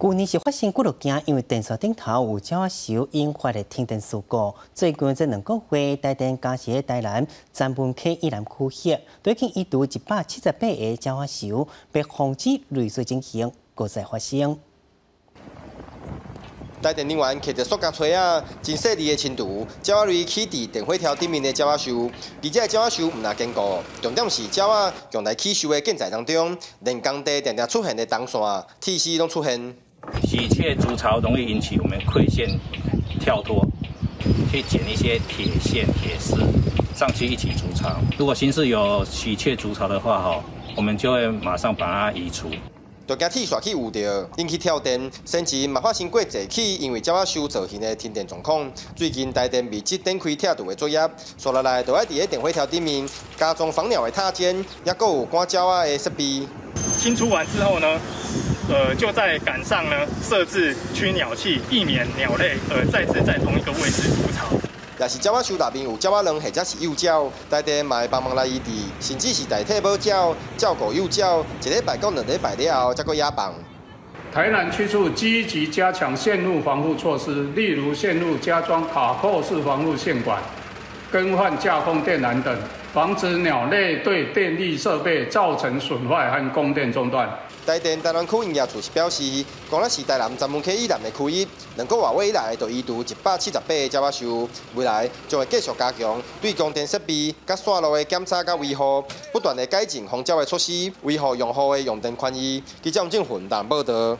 去年是发生几落件，因为电线顶头有鸟手引发的停电事故。最近这两个月，台电加设台南、站门溪以南区域，最近一度一百七十八个鸟手被防止类似情形再再发生。台电人员骑着塑胶锤啊，真细腻的深度，鸟仔类起伫电火条顶面的鸟仔树，而且鸟仔树唔那坚固，重点是鸟仔用来起树的建材当中，连工地常常出现的铜线、铁丝拢出现。喜鹊筑巢容易引起我们溃线跳脱，去捡一些铁线、铁丝上去一起筑巢。如果新市有喜鹊筑巢的话，哈，我们就会马上把它移除。就惊铁线去误着，引起跳电。甚至嘛发生过一起因为鸟仔收造成的停电状况。最近台电密集展开跳度的作业，所来来都要伫咧电火条顶面加装防鸟的塔尖，也搁有赶鸟仔的设备。清除完之后呢？呃，就在杆上呢设置驱鸟器，避免鸟类呃再次在同一个位置筑巢。也是鸟仔树内面有鸟仔卵，或者是幼鸟，台电嘛会帮忙来移地，甚至是代替保鸟，照顾幼鸟，一礼拜到两礼拜了后，再搁野放。台南区处积极加强线路防护措施，例如线路加装卡扣式防护线管，更换架空电缆等，防止鸟类对电力设备造成损坏和供电中断。台电台南区营业处是表示，光仔是台南专门区以南的区域，能够话未来就移除一百七十八个鸟仔树，未来将会继续加强对供电设备、甲线路的检查甲维护，不断的改进防鸟的措施，维护用户的用电权益。记者郑俊云报道。